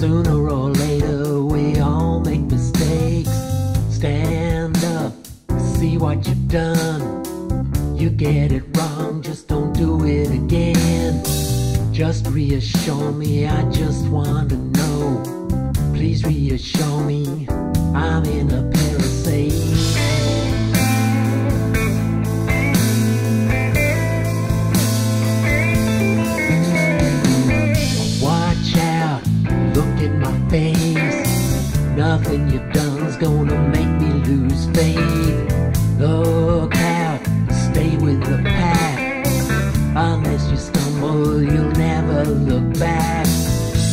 Sooner or later we all make mistakes. Stand up, see what you've done. You get it wrong, just don't do it again. Just reassure me, I just want to know. Please reassure me, I'm in a face. Nothing you've done's gonna make me lose faith. Look out, stay with the pack. Unless you stumble, you'll never look back.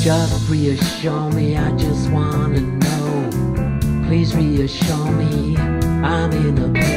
Just reassure me, I just wanna know. Please reassure me, I'm in a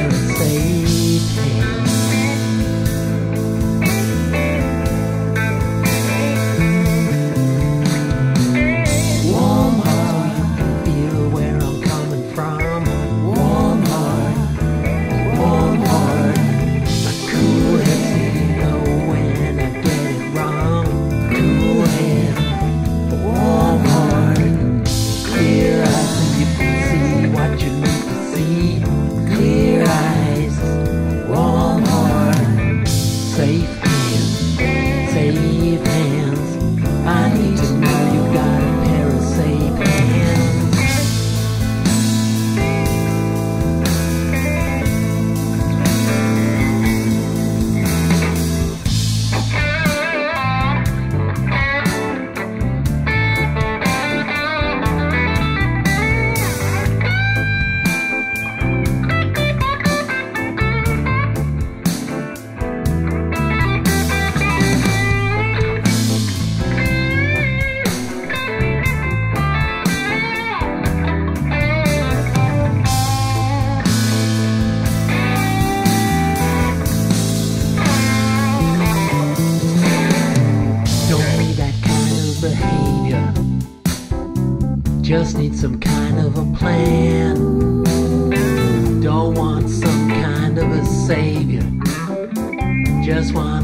behavior. Just need some kind of a plan. Don't want some kind of a savior. Just want